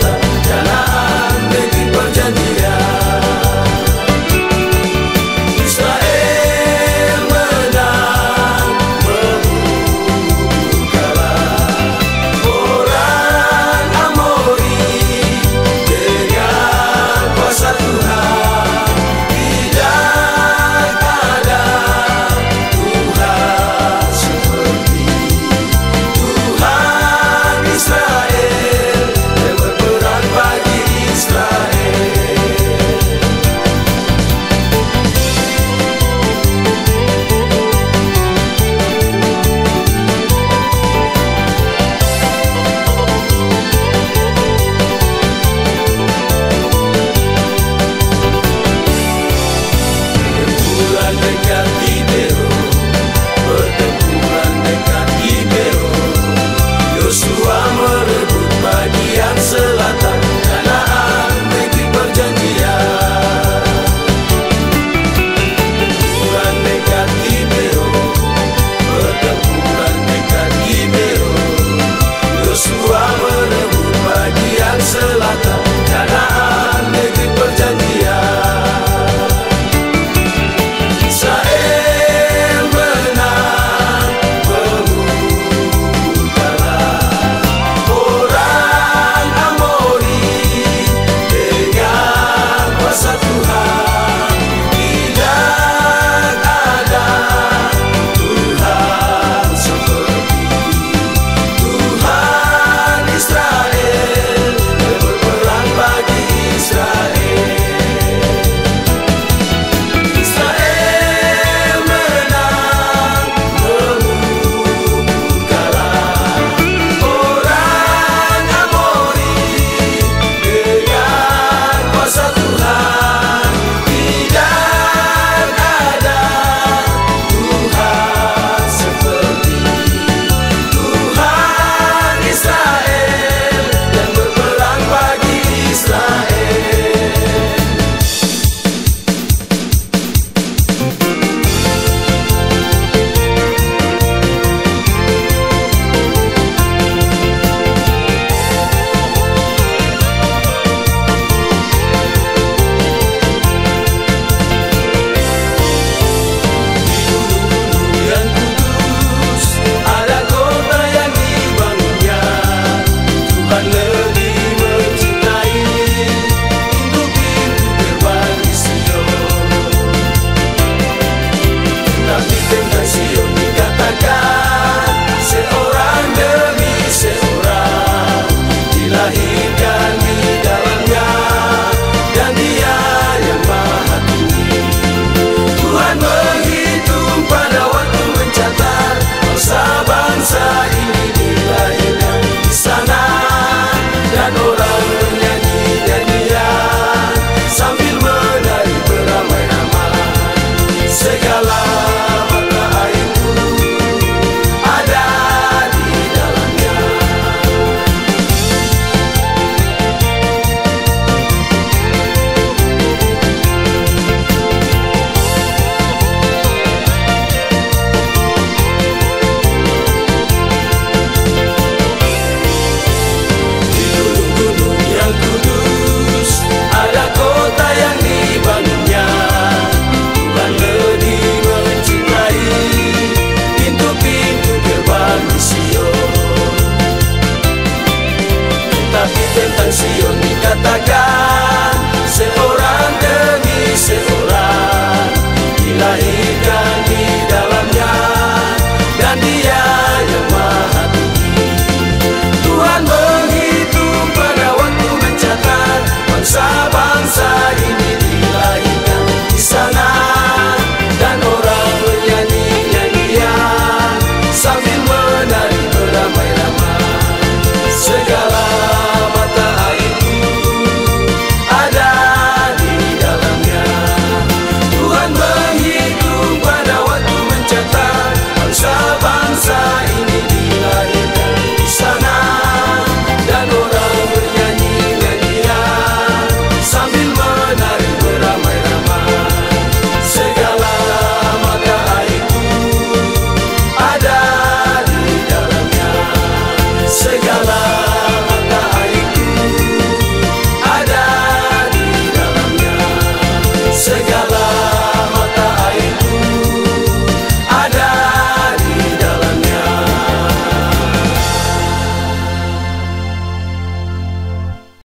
love.